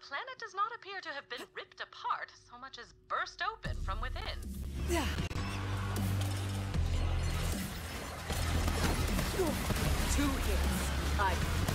the planet does not appear to have been ripped apart so much as burst open from within. Two hits. I